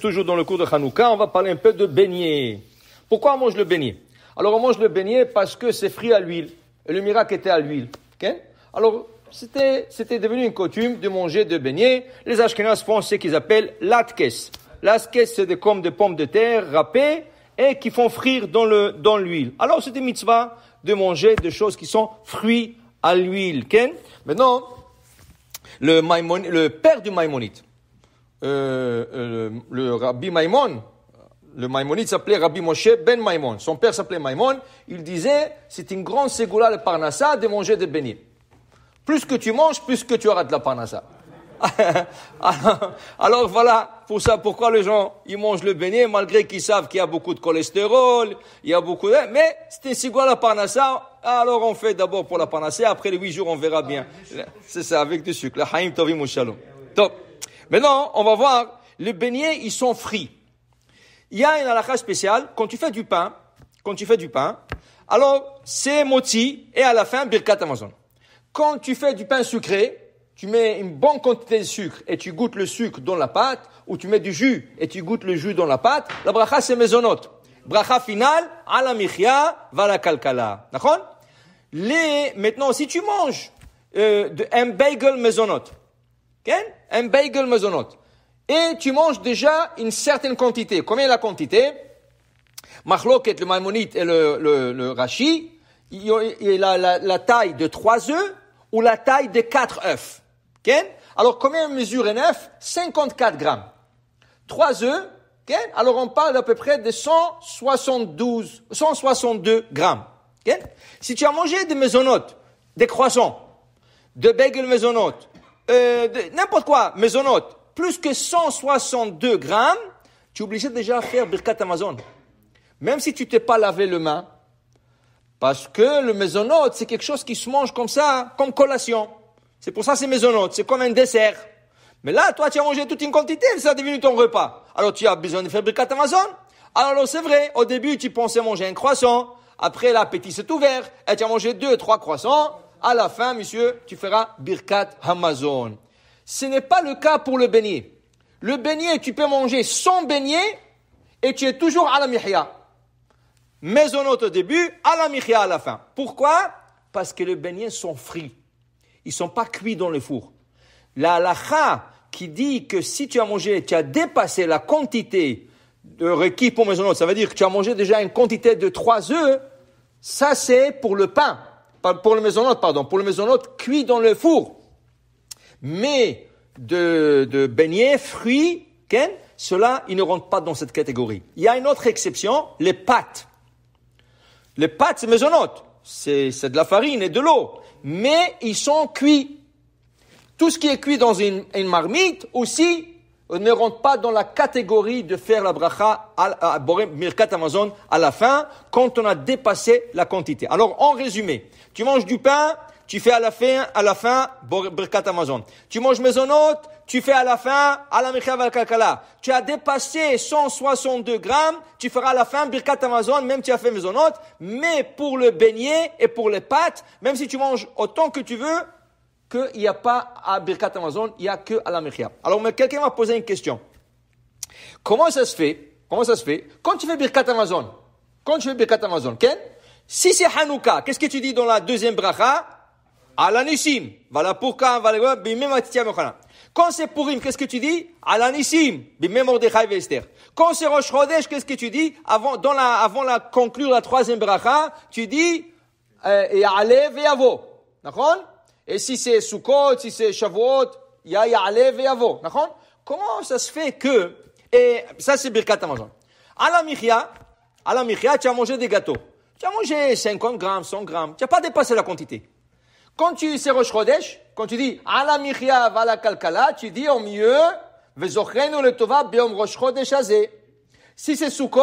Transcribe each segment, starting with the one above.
Toujours dans le cours de Hanouka, on va parler un peu de beignet. Pourquoi on mange le beignet? Alors on mange le beignet parce que c'est frit à l'huile. Le miracle était à l'huile. Alors c'était, c'était devenu une coutume de manger de beignets. Les Ashkenaz font ce qu'ils appellent latkes. Latkes, c'est des, comme des pommes de terre râpées et qui font frire dans, le, dans l'huile. Alors une mitzvah de manger des choses qui sont fruits à l'huile. Maintenant, le, le père du Maïmonite, euh, euh, le, rabbi Maïmon, le Maïmonite s'appelait Rabbi Moshe ben Maïmon. Son père s'appelait Maïmon. Il disait, c'est une grande ségoula de parnassa de manger des beignets. Plus que tu manges, plus que tu auras de la parnassa. alors, voilà, pour ça, pourquoi les gens, ils mangent le beignet, malgré qu'ils savent qu'il y a beaucoup de cholestérol, il y a beaucoup de... Mais c'est une la parnassa, alors on fait d'abord pour la parnassa, après les huit jours, on verra bien. C'est ça, avec du sucre. La haïm tovim shalom. Top. Maintenant, on va voir, les beignets, ils sont frits. Il y a une halakha spéciale, quand tu fais du pain, quand tu fais du pain, alors c'est moti et à la fin, birkat Amazon. Quand tu fais du pain sucré, tu mets une bonne quantité de sucre et tu goûtes le sucre dans la pâte, ou tu mets du jus et tu goûtes le jus dans la pâte, la bracha c'est maisonot. Bracha finale, ala michya, la kalkala. D'accord? Les, maintenant, si tu manges euh, un bagel maisonot, un bagel maisonot, et tu manges déjà une certaine quantité. Combien est la quantité? Machloket, le maimonite et le, le, le rashi, il a la, la, taille de trois œufs ou la taille de quatre œufs. Alors combien mesure un œuf? 54 grammes. Trois œufs, alors on parle d'à peu près de 172, 162 grammes. Si tu as mangé des maisonnotes, des croissants, de bagels maisonnotes, euh, n'importe quoi, maisonnotes, plus que 162 grammes, tu es obligé déjà de faire Birkat Amazon. Même si tu t'es pas lavé le main, parce que le maisonnote, c'est quelque chose qui se mange comme ça, comme collation. C'est pour ça c'est maisonnote, c'est comme un dessert. Mais là, toi, tu as mangé toute une quantité, ça est devenu ton repas. Alors, tu as besoin de faire Birkat Amazon. Alors, c'est vrai, au début, tu pensais manger un croissant, après, l'appétit s'est ouvert, et tu as mangé deux, trois croissants. À la fin, monsieur, tu feras Birkat Amazon. Ce n'est pas le cas pour le beignet. Le beignet, tu peux manger sans beignet et tu es toujours à la mihya. Maisonnote au début, à la mihya à la fin. Pourquoi? Parce que les beignets sont frits. Ils sont pas cuits dans le four. La halakha qui dit que si tu as mangé, tu as dépassé la quantité de pour maisonnote, ça veut dire que tu as mangé déjà une quantité de trois œufs, ça c'est pour le pain, pour le maisonnote, pardon, pour le maisonnote cuit dans le four mais de, de beignets, fruits, Ken, cela, ils ne rentrent pas dans cette catégorie. Il y a une autre exception, les pâtes. Les pâtes, c'est maisonnote. C'est, c'est de la farine et de l'eau. Mais ils sont cuits. Tout ce qui est cuit dans une, une marmite aussi ne rentre pas dans la catégorie de faire la bracha à, à Mirkat Amazon à la fin quand on a dépassé la quantité. Alors, en résumé, tu manges du pain, tu fais à la fin, à la fin, Birkat Amazon. Tu manges maisonnote, tu fais à la fin, à la Kalkala. Tu as dépassé 162 grammes, tu feras à la fin Birkat Amazon, même tu as fait maisonnote. Mais pour le beignet et pour les pâtes, même si tu manges autant que tu veux, qu'il n'y a pas à Birkat Amazon, il n'y a que à la Mechia. Alors, quelqu'un m'a posé une question. Comment ça se fait, comment ça se fait, quand tu fais Birkat Amazon, quand tu fais Birkat Amazon, Ken, si c'est Hanouka, qu'est-ce que tu dis dans la deuxième bracha? Alanissim. Voilà pourquoi, voilà, Quand c'est Purim, qu'est-ce que tu dis? Alanissim. Bimem Mordechai Esther. Quand c'est Rosh Chodesh, qu'est-ce que tu dis? Avant, dans la, avant la conclure la troisième bracha, tu dis, euh, et Alev. D'accord? Et si c'est Sukkot, si c'est Shavuot, il y a et Avo. D'accord? Comment ça se fait que, et ça c'est Birkat Amazon. À la Michia, à la Michia, tu as mangé des gâteaux. Tu as mangé 50 grammes, 100 grammes. Tu n'as pas dépassé la quantité. Quand tu sais Rosh Chodesh, quand tu dis Ala Michia Vala Kalkala, tu dis au mieux Vezochenu le Tova Beom Azé. Si c'est Sukkot,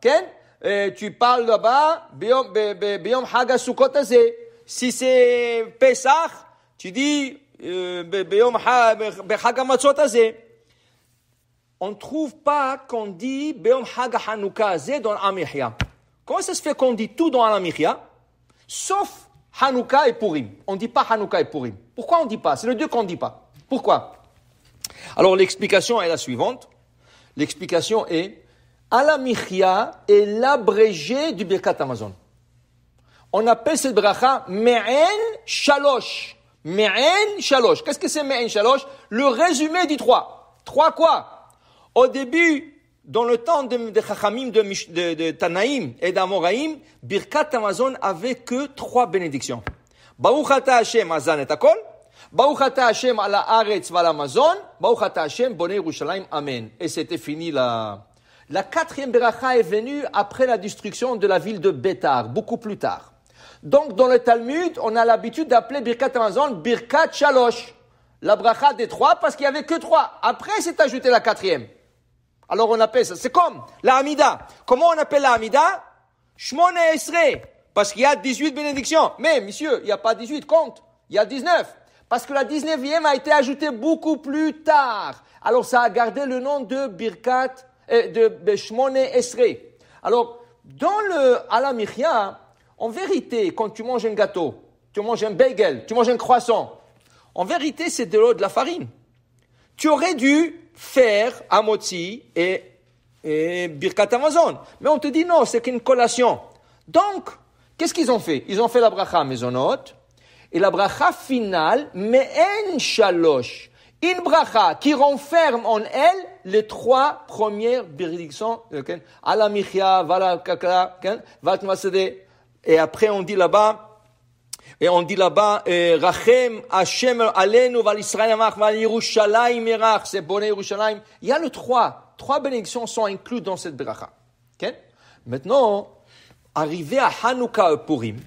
Ken, eh, tu parles là-bas Beom Haga Sukkot Azé. Si c'est Pesach, tu dis. On ne trouve pas qu'on dit Beom dans Amihya. Comment ça se fait qu'on dit tout dans Amihya, sauf Hanouka et Purim? On ne dit pas Hanouka et Purim. Pourquoi on ne dit pas? C'est le deux qu'on ne dit pas. Pourquoi? Alors l'explication est la suivante. L'explication est, Alamichia est l'abrégé du Birkat Amazon. On appelle cette bracha Me'en Shalosh. Me'en Shalosh. Qu'est-ce que c'est Me'en Shalosh? Le résumé du 3. 3 quoi? Au début, dans le temps de, de Chachamim, de, de, Tanaïm et d'Amoraïm, Birkat Amazon avait que trois bénédictions. Baruch ata Hashem azan et akol. Baruch ata Hashem ala aretz val Amazon. Baruch ata Hashem bonei Yerushalayim. Amen. Et c'était fini la... La quatrième bracha est venue après la destruction de la ville de Bétar, beaucoup plus tard. Donc, dans le Talmud, on a l'habitude d'appeler Birkat Amazon Birkat Shalosh. La bracha des trois, parce qu'il n'y avait que trois. Après, c'est ajouté la quatrième. Alors, on appelle ça. C'est comme la Hamida. Comment on appelle la Hamida? Shmone Esre. Parce qu'il y a 18 bénédictions. Mais, monsieur, il n'y a pas 18, compte. Il y a 19. Parce que la 19e a été ajoutée beaucoup plus tard. Alors, ça a gardé le nom de Birkat, euh, de Shmone Esre. Alors, dans le Alamichia, en vérité, quand tu manges un gâteau, tu manges un bagel, tu manges un croissant, en vérité, c'est de l'eau de la farine. Tu aurais dû faire amoti et, et birkat Amazon. Mais on te dit non, c'est qu'une collation. Donc, qu'est-ce qu'ils ont fait? Ils ont fait la bracha maisonot et la bracha finale, me'en shalosh. Une bracha qui renferme en elle les trois premières bénédictions. Kakra, et après, on dit là-bas, et on dit là-bas, euh, Rachem Hashem alenu val Israël amach val Yerushalayim erach, c'est bonnet Yerushalayim. Il y a le trois. Trois bénédictions sont incluses dans cette bracha. Okay? Maintenant, arrivé à Hanouka Purim,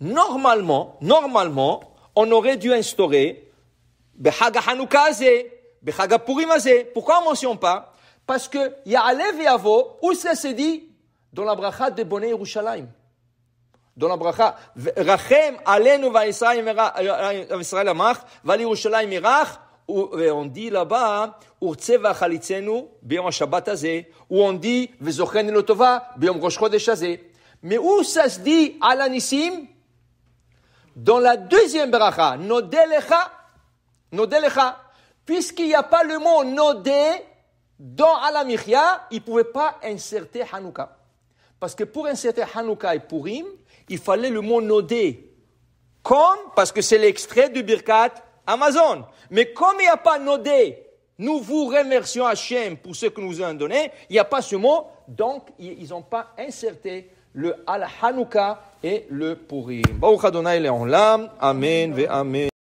normalement, normalement, on aurait dû instaurer Bechaga Hanouka azé, Bechaga Purim azé. Pourquoi on ne mentionne pas? Parce que Ya'alev Yavo, où ça se dit? Dans la bracha de bonnet Yerushalayim dans la bracha, Rachem alenu va Israël amach, va Yerushalayim irach, et on dit là-bas, Urtse va chalitzenu, biom Shabbat azé, ou on dit, Vezochen lotova, biom Rosh Chodesh azé. Mais où ça se dit, Alanissim? Dans la deuxième bracha, Nodelecha, Nodelecha, puisqu'il n'y a pas le mot Nodé dans Alamichia, il ne pouvait pas inserter Hanouka. Parce que pour inserter Hanouka et Purim, il fallait le mot nodé. Comme, parce que c'est l'extrait du Birkat Amazon. Mais comme il n'y a pas nodé, nous vous remercions Hachem pour ce que nous a donné, il n'y a pas ce mot, donc ils n'ont pas inserté le Al Hanouka et le Purim. Amen ve Amen.